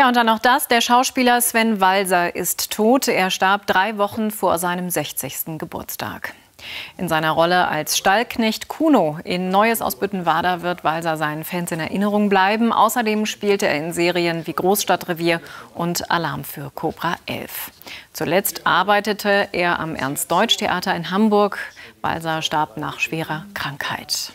Ja, und dann noch das. Der Schauspieler Sven Walser ist tot. Er starb drei Wochen vor seinem 60. Geburtstag. In seiner Rolle als Stallknecht Kuno in Neues aus Büttenwader wird Walser seinen Fans in Erinnerung bleiben. Außerdem spielte er in Serien wie Großstadtrevier und Alarm für Cobra 11. Zuletzt arbeitete er am Ernst-Deutsch-Theater in Hamburg. Walser starb nach schwerer Krankheit.